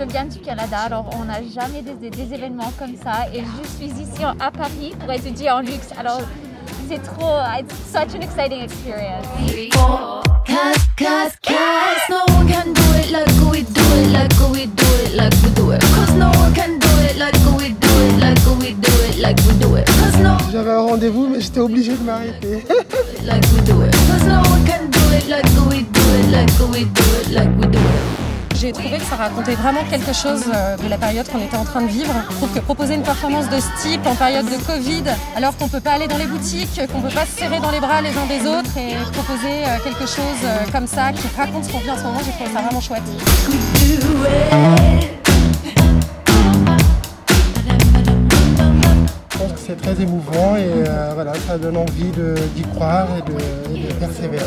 je viens du Canada, alors on n'a jamais des, des, événements comme ça. Et je suis ici à Paris pour étudier en luxe. Alors c'est trop, it's such an exciting experience. J'avais un rendez-vous, mais j'étais obligé de m'arrêter. like we do it. Cause no one can do it like we do it, like we do it, like we do it. J'ai trouvé que ça racontait vraiment quelque chose euh, de la période qu'on était en train de vivre. Je trouve que proposer une performance de ce type en période de Covid, alors qu'on ne peut pas aller dans les boutiques, qu'on ne peut pas se serrer dans les bras les uns des autres et proposer euh, quelque chose euh, comme ça qui raconte ce qu'on vit en ce moment, j'ai trouvé ça vraiment chouette. C'est très émouvant et voilà, ça donne envie d'y croire et de persévérer.